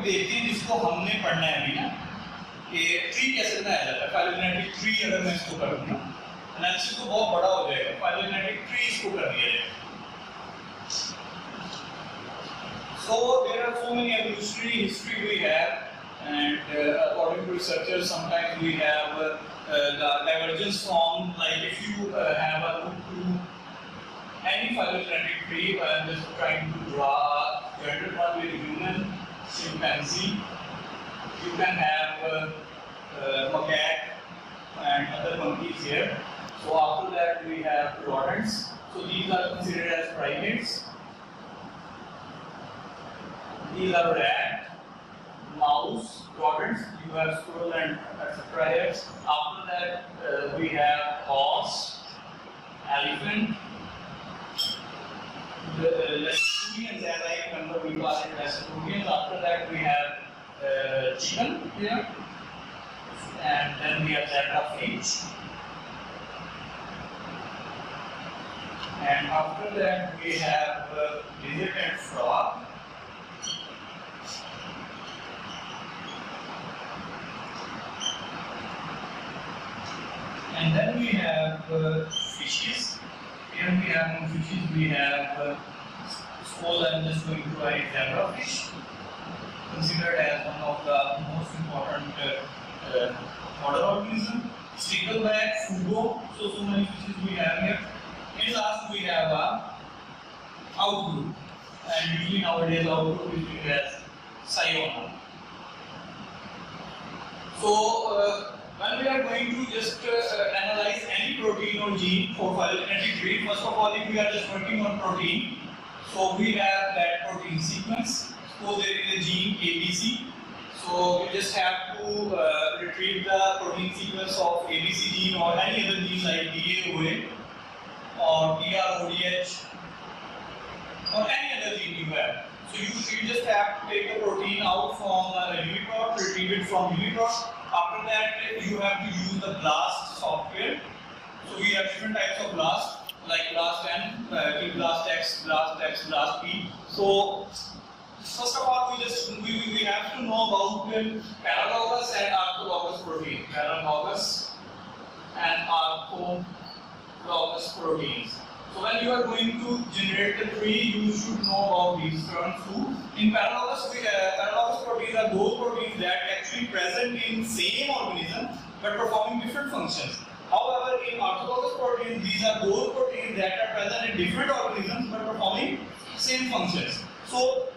Topic देखते हैं जिसको हमने पढ़ना है अभी ना कि ट्री कैसे बनाया जाता है फाइलोजेनेटिक ट्री अगर मैं इसको कर दूँ एनालिसिस तो बहुत बड़ा हो जाएगा फाइलोजेनेटिक ट्री इसको कर दिया जाएगा So there are so many evolutionary history we have, and uh, according to researchers, sometimes we have uh, uh, the divergence form. Like if you uh, have a look to any phylogenetic tree, I'm just trying to draw general one with human, chimpanzee. You can have uh, uh, macaque and other monkeys here. So after that we have rodents. So these are considered as primates. These are rat, mouse, rodents. You have squirrel and etc. After that, uh, we have horse, elephant. The uh, Lacertonians, as I remember, we call it Lacertonians. After that, we have uh, chicken here, and then we have zebrafish. And after that, we have uh, and frog. And then we have uh, fishes. Here we have fishes. We have uh, small. I'm just going to write zebrafish, considered as one of the most important uh, uh, water organism. Stickleback, fugu. So so many fishes we have here. And last we have a outgroup, and usually nowadays outgroup is used as Ciona. So. Uh, when we are going to just uh, analyze any protein or gene for phylogenetic tree, first of all, if we are just working on protein, so we have that protein sequence. Suppose there is a gene ABC, so we just have to uh, retrieve the protein sequence of ABC gene or any other gene like DAOA or DRODH or any other gene you have. So you, you just have to take the protein out from uh, UniProt, retrieve it from UniProt. After that, you have to use the BLAST software. So we have different types of BLAST, like BLAST N, uh, X, BLAST X, BLAST P. So first of all, we just we, we, have to know about uh, paralogous and orthologous protein. Paralogous and orthologous proteins. So when you are going to generate the tree, you should know about these terms too. In paralogous, we, uh, proteins are those proteins that actually present in same organism but performing different functions. However, in orthologous proteins, these are those proteins that are present in different organisms but performing same functions. So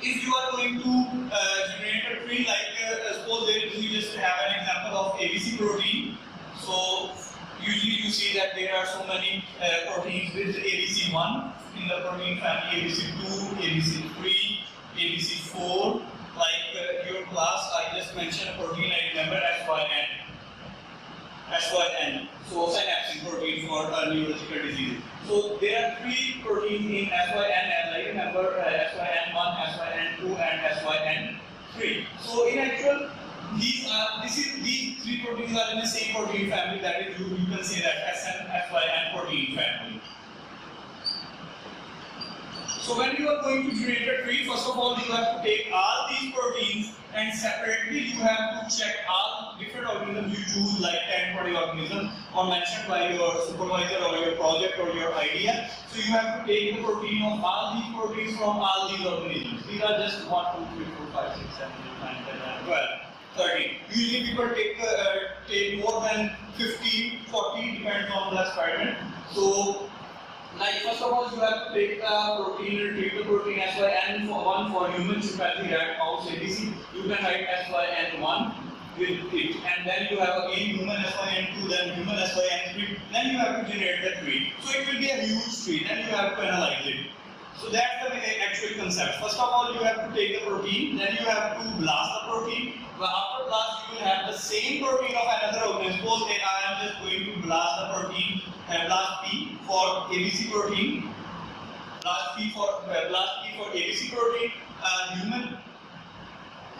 if you are going to uh, generate a tree like uh, suppose we just have an example of ABC protein. So usually you see that there are so many uh, proteins with ABC1 in the protein family, ABC2, ABC3, ABC4. Like uh, your class, I just mentioned a protein, I remember SYN. So synapsin protein for uh, neurological disease. So there are three proteins in SYN, as remember uh, SYN1, SYN2, and SYN3. So in actual, these are this is these three proteins are in the same protein family that is you, you can say that SN, SYN protein family. So when you are going to generate a tree, first of all you have to take all these proteins and separately you have to check all organisms you choose like 10 20 organisms or mentioned by your supervisor or your project or your idea. So you have to take the protein of all these proteins from all these organisms. These are just 1, 2, 3, 4, 5, 6, 7, 8, 9, 10, 11, 12. 30. Usually people take uh, take more than 50, 40, depends on the experiment. So, like first of all, you have to take the protein, and retrieve the protein SYN for one for human chimpanzee, rat, mouse, ABC. You can write SYN1 with it, and then you have again human SYN2, then human SYN3. Then you have to generate the tree. So it will be a huge tree. Then you have to analyze it. So that's the actual concept. First of all, you have to take the protein, then you have to blast the protein. Well, after blast, you will have the same protein of another organism. Suppose I am just going to blast the protein, uh, blast P for ABC protein, blast P for uh, blast P for ABC protein, uh, human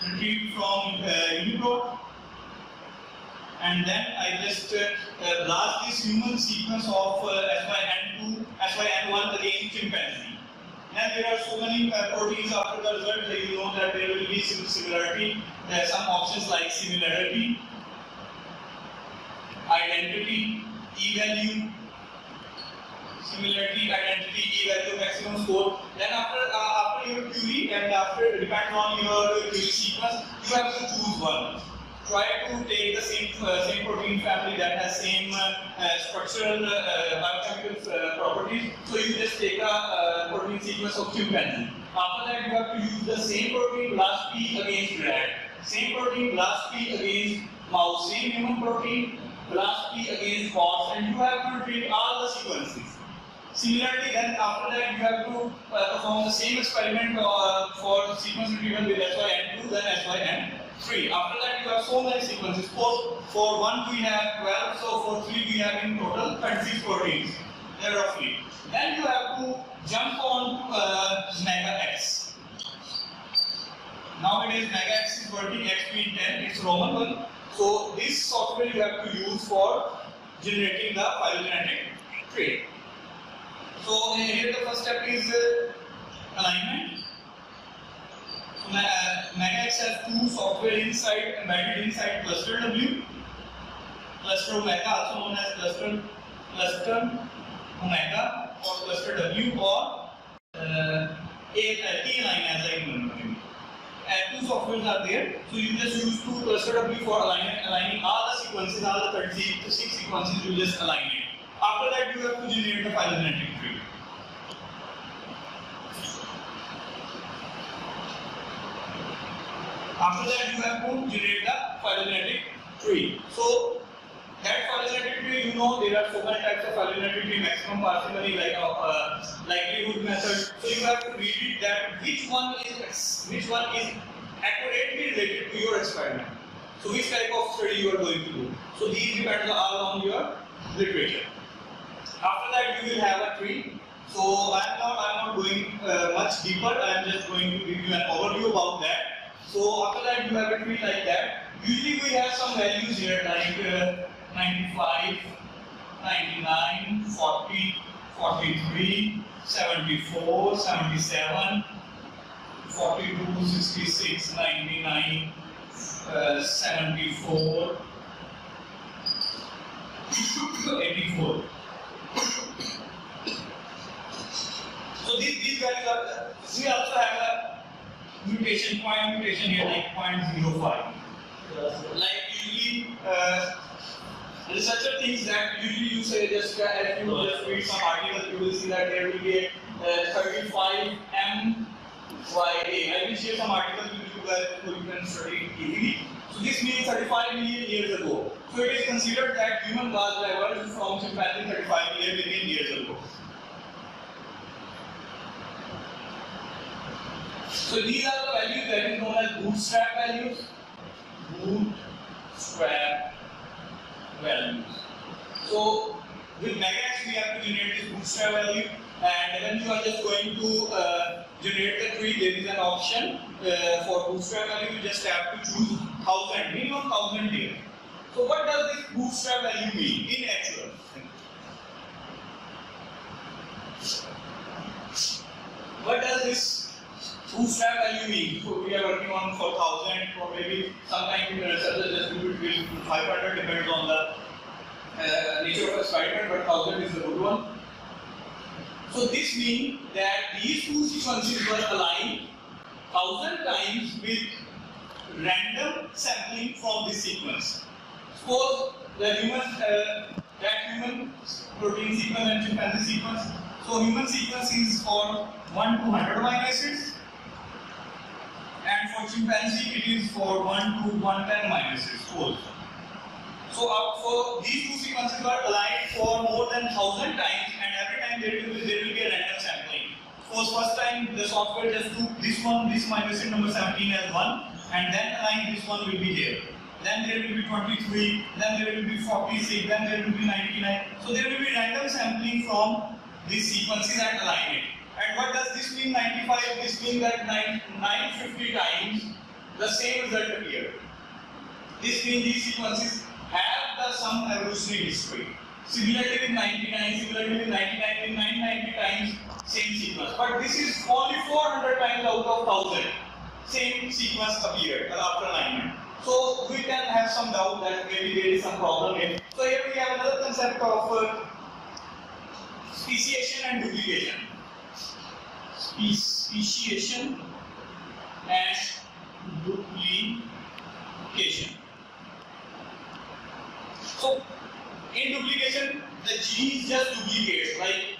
retrieved from uh. And then I just uh, uh, blast this human sequence of uh, SYN2, SYN1 again chimpanzee. Then there are so many uh, proteins after the result that you know that there will be some similarity. There are some options like similarity, identity, e-value, similarity, identity, e-value, maximum score. Then after uh, after your query and after depending on your query sequence, you have to choose one try to take the same uh, same protein family that has same uh, uh, structural biochemical properties. So you just take a protein sequence of chimpanzee. After that, you have to use the same protein blast P against rat, same protein blast P against mouse, same human protein blast P against horse, and you have to treat all the sequences. Similarly, then after that you have to uh, perform the same experiment uh, for sequence retrieval with SYN2, then SYN3. After that you have so many sequences. For, for 1 we have 12, so for 3 we have in total 36 proteins, uh, roughly. Then you have to jump on uh, MegaX. Nowadays MegaX is working XP 10, it's Roman one. So this software you have to use for generating the phylogenetic tree. So here the first step is uh, alignment. Uh, MegaX has two software inside embedded inside cluster W. Cluster Omega, also known as cluster cluster Omega or cluster W or uh, A, uh, T-line as I remember. And two softwares are there. So you just use two cluster W for aligning, aligning all the sequences, all the 36 sequences, you just align it. After that, you have to generate the phylogenetic tree. After that, you have to generate the phylogenetic tree. So, that phylogenetic tree, you know, there are so many types of phylogenetic tree, maximum parsimony, like uh, uh, likelihood method. So, you have to read it that which one is which one is accurately related to your experiment. So, which type of study you are going to do. So, these depend all on your literature. After that, you will have a tree. So, I am not I am not going uh, much deeper. I am just going to give you an overview about that. So after that you have a tree like that. Usually we have some values here like uh, 95, 99, 40, 43, 74, 77, 42, 66, 99, uh, 74, 84. So these, these values are, we also have a mutation, point mutation here like 0.05. Like usually, uh, researcher thinks that usually you say just uh, if you just read some articles, you will see that there will be a uh, 35 MYA. I will share some articles with you guys so you can study easily. So this means 35 million years ago. So it is considered that human was diverged from chimpanzee 35 million years ago. So these are the values that is known as bootstrap values. Bootstrap values. So with MegaX we have to generate this bootstrap value and when you are just going to uh, generate the tree there is an option uh, for bootstrap value you just have to choose 1000 minimum 1000 here. So what does this bootstrap value mean in actual? What does this bootstrap mean. So we are working on 4000 or maybe sometimes we just do it with 500 depends on the uh, nature of experiment but 1000 is a good one. So this means that these two sequences were aligned 1000 times with random sampling from this sequence. Suppose the human, uh, that human protein sequence and chimpanzee sequence. So human sequence is for 1 to 100 amino acids chimpanzee it is for 1 to 110 minuses, fold. So uh, these two sequences are aligned for more than 1000 times and every time there will be, there will be a random sampling. For first time the software just took this one, this minus number 17 as 1 and then align this one will be there. Then there will be 23, then there will be 46, then there will be 99. So there will be random sampling from these sequences and align it. And what does this mean 95? This means that 9, 950 times the same result appear. This means these sequences have the some evolutionary history. Similarly with 99, similarly with 99, with 990 times same sequence. But this is only 400 times out of 1000. Same sequence appeared after alignment. So we can have some doubt that maybe there is some problem here. So here we have another concept of uh, speciation and duplication. Speciation as duplication. So in duplication, the genes just duplicate. Like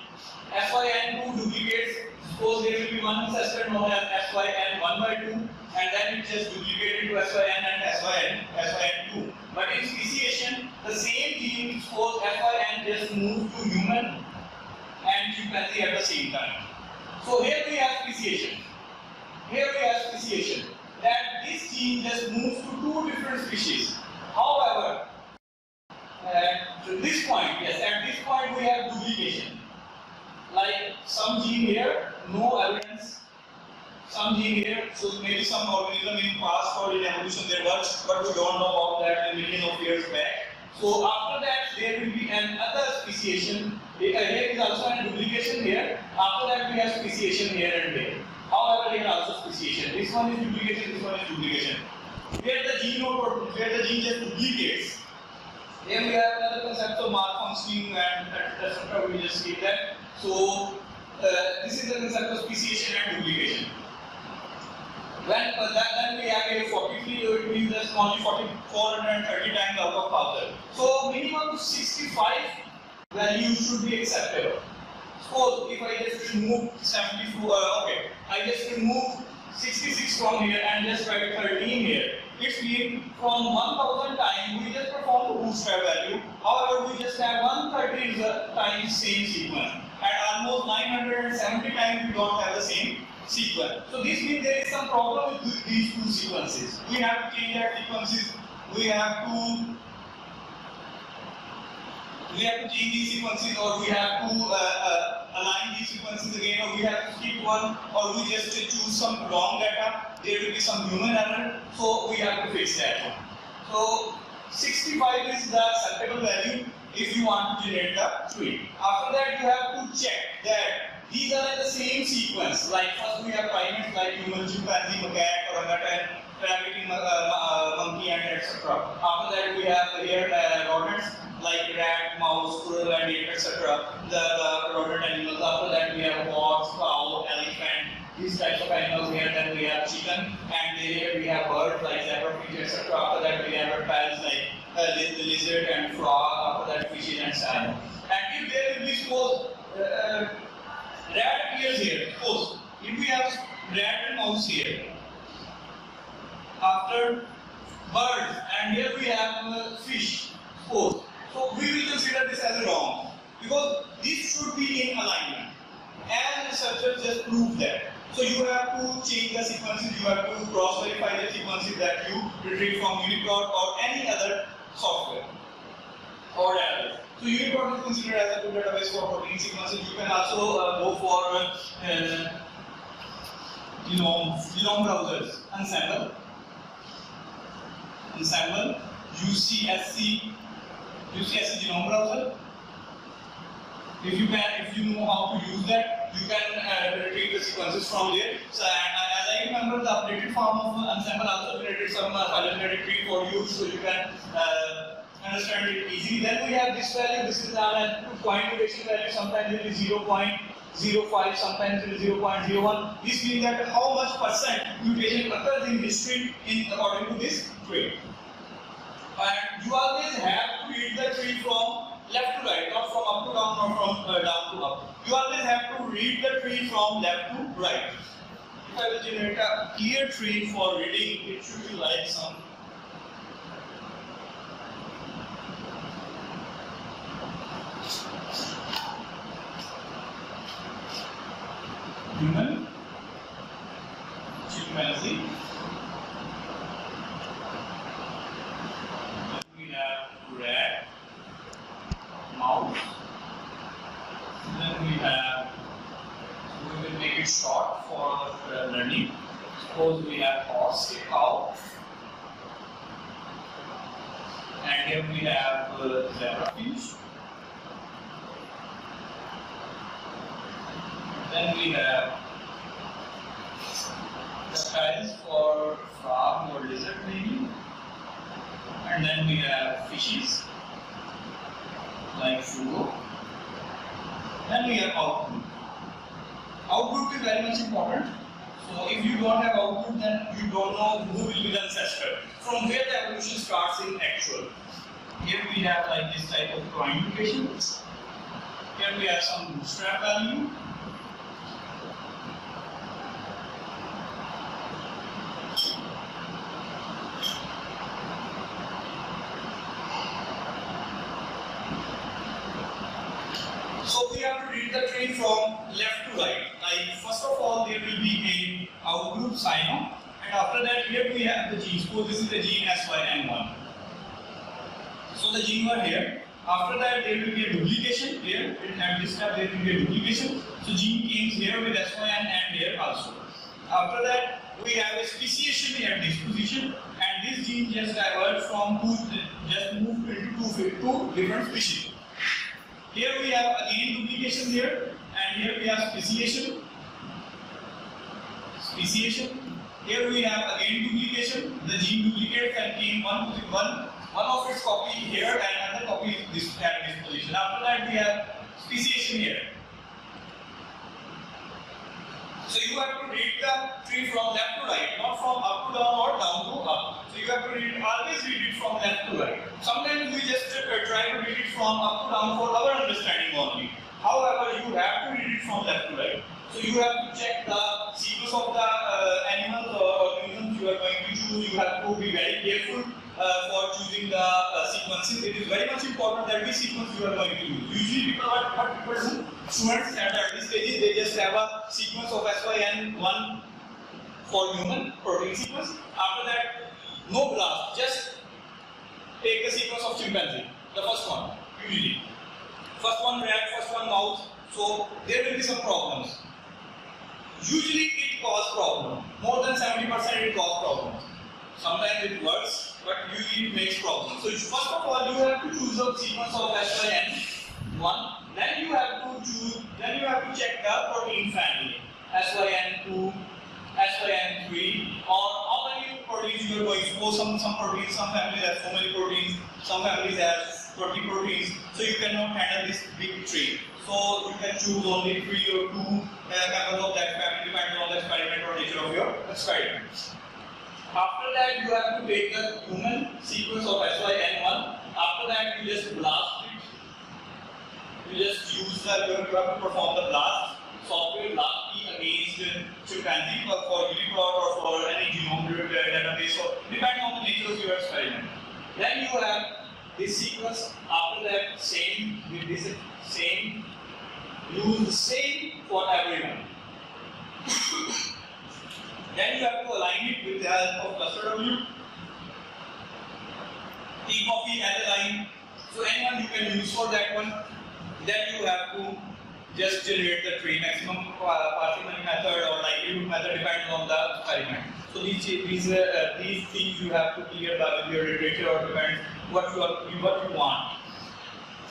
SYN2 duplicates. Suppose there will be one ancestor known as SYN1 by 2, and then it just duplicated to SYN and SYN, SYN2. But in speciation, the same gene, suppose SYN just moves to human and chimpanzee at the same time. So here we have speciation. Here we have speciation. That this gene just moves to two different species. However, at this point, yes, at this point we have duplication. Like some gene here, no evidence. Some gene here, so maybe some organism in past or in evolution there was, but we don't know about that a million of years back. So after that, there will be another speciation. Here is also a duplication here. After that, we have speciation here and there. However, here also speciation. This one is duplication, this one is duplication. Where the gene or where the gene just duplicates, here we have another concept of malfunctioning and etc. We just keep that. So uh, this is the concept of speciation and duplication. When uh, that, then we have a 43, it means that's only 40, 430 times out of 1000. So minimum 65 value should be acceptable. Suppose if I just remove 74, uh, okay, I just remove 66 from here and just write 13 here. It's mean from 1000 times we just perform the bootstrap value. However, we just have 130 times same sequence. And almost 970 times we don't have the same sequence. So this means there is some problem with these two sequences. We have to change that sequences. We have to we have to change these sequences or we have to uh, uh, align these sequences again or we have to skip one or we just choose some wrong data. There will be some human error. So we have to fix that one. So 65 is the acceptable value if you want to generate the tree. After that you have to check that these are in the same sequence. Like first we have primates like human, chimpanzee, macaque, orangutan, rabbit, uh, uh, monkey and etc. After that we have here uh, rodents like rat, mouse, squirrel, and etc. The, the rodent animals. After that, we have horse, cow, elephant, these types of animals here. Then we have chicken, and here we have birds like zebrafish, etc. After that, we have reptiles like uh, lizard and frog. After that, fishes and salmon. And if there will be suppose uh, rat appears here, suppose if we have rat and mouse here, after birds, and here we have uh, fish, suppose so we will consider this as a wrong because this should be in alignment. And researchers just proved that. So you have to change the sequences, you have to cross-verify the sequences that you retrieve from UniProt or any other software or database. So UniProt is considered as a good database for protein sequences. You can also uh, go for uh, you know genome browsers. Ensembl, Ensembl, UCSC UCSC genome browser. If you can, if you know how to use that, you can uh, retrieve the sequences from there. So, uh, as I remember, the updated form of Ensembl also generated some uh, tree for you, so you can uh, understand it easily. Then we have this value. This is an point mutation value. Sometimes it is 0.05, sometimes it is 0.01. This means that how much percent mutation occurs in this history in according to this tree. And you always have to read the tree from left to right, not from up to down or from uh, down to up. You always have to read the tree from left to right. If I will generate a clear tree for reading, it should be like some human, chimpanzee, mouse. Then we have, we will make it short for uh, learning. Suppose we have horse, a cow. And here we have uh, zebrafish. Then we have reptiles for frog or lizard maybe. And then we have fishes like fugu. Then we have outgroup. Outgroup is very much important. So if you don't have outgroup, then you don't know who will be the ancestor. From where the evolution starts in actual. Here we have like this type of location. Here we have some bootstrap value. So we have to read the tree from left to right. Like first of all, there will be a outgroup sign and after that here we have the gene. Suppose this is the gene SYN1. So the gene were here. After that there will be a duplication here. At this step there will be a duplication. So gene came here with SYN and here also. After that we have a speciation at this position and this gene just diverged from two, just moved into two, two different species. Here we have again duplication here, and here we have speciation. Speciation. Here we have again duplication. The gene duplicate contain one one one of its copy here and another copy this at this position. After that we have speciation here. So you have to read the tree from left to right, not from up to down or down to up. So you have to read always read it from left to right. Sometimes we just uh, try to read it from up to down for our understanding only. However, you have to read it from left to right. So you have to check the sequence of the uh, animals or organisms you are going to choose. You have to be very careful for choosing the uh, sequences. It is very much important that which sequence you are going to use. Usually people what, what people do, students at the early stages, they just have a sequence of SYN1 for human protein sequence. After that, no blast, just take the sequence of chimpanzee, the first one, usually. First one rat, first one mouse, so there will be some problems. Usually it causes problem. More than 70% it causes problems. Sometimes it works, but it makes problems. So first of all, you have to choose a sequence of SYN one. Then you have to choose. Then you have to check the protein family SYN2, SYN3, or how many proteins you are going. Some some proteins, some families have so many proteins, some families have 20 proteins. So you cannot handle this big tree. So you can choose only three or two members of that family depending on the experiment or nature of your experiment. After that, you have to take the human sequence of SYN1. After that, you just blast it. You just use the, you have to perform the blast. Software blast P against chimpanzee for, for UniProt or for any genome database, or depending on the nature of your experiment. Then you have this sequence. After that, same with this same. Use the same for everyone. Then you have to align it with the help of Clustal W. T copy as a line. So anyone you can use for that one. Then you have to just generate the tree maximum parsimony method or likelihood method depending on the experiment. So these these uh, these things you have to clear by your literature or depends what you are, what you want.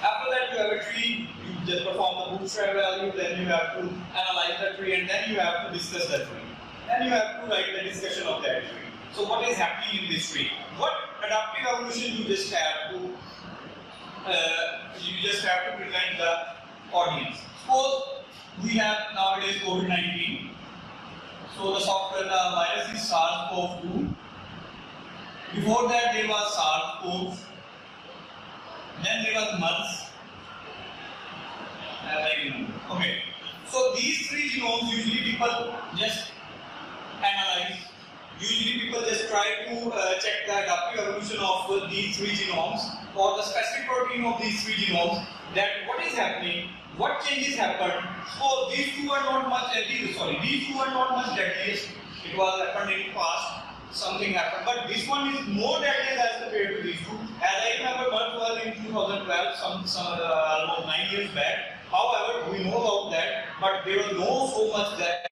After that you have a tree, you just perform the bootstrap value, then you have to analyze the tree and then you have to discuss the tree. Then you have to write the discussion of that tree. So what is happening in this tree? What adaptive evolution you just have to uh, you just have to present the audience. Suppose we have nowadays COVID-19. So the software, the virus is SARS-CoV-2. Before that there was SARS-CoV. Then there was MERS. I. Okay. So these three genomes usually people just analyze. Usually people just try to uh, check the adaptive evolution of uh, these three genomes or the specific protein of these three genomes that what is happening, what changes happened. So these two are not much, uh, these, sorry, these two are not much deadliest. It was happened in past, something happened. But this one is more deadly as compared to these two. As I remember, birth was in 2012, some, some uh, almost nine years back. However, we know about that, but there was no so much that